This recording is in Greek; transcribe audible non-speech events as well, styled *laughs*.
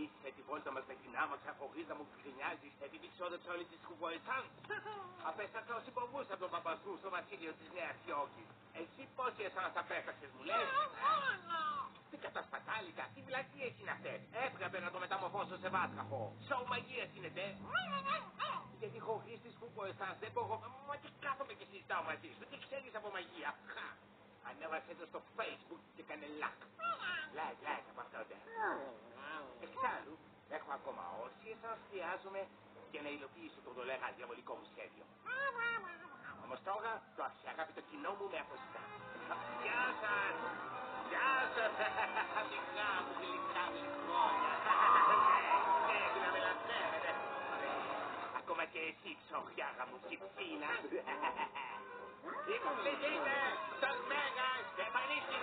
κάνουμε ήσυχα τη βόλτα μας με την άμαξα χωρίς να μου γκρινιάζεις επειδή ξέρω όλη της σκουβοϊτάν. *laughs* Απέστασα ως υποβούς από τον παπαστού στο βασίλειο της Νέας Υόρκης. Εσύ πόσοι εσάς απέφταξες μου λες; Τι κατασπατάλικα, τι βλακίες είναι αυτές. Έπρεπε να το μεταμορφώσω σε βάτραχο. Σοου μαγείας είναι τε. Γιατί χωρίς τη σκουβοϊτάν δεν μπορώ. Μα τι κάθομαι και συζητάω μαζί σου. Τι ξέρεις από μαγεία. Χα. Ανέβασε το στο facebook και κάνε ακόμα όσοι εσάς χρειάζομαι για να υλοποιήσω το δολέγα διαβολικό μου σχέδιο. Όμως τώρα το αξιαγάπητο κοινό μου με αποσυντά. Γεια σας! Γεια σας! Μικρά μου γλυκά χρόνια. Ναι, ναι, να με λατρεύετε. Ακόμα και εσύ, ψοχιάγα μου, κυψίνα. Υποψηφίστε στον Μέγα Στεφανίστη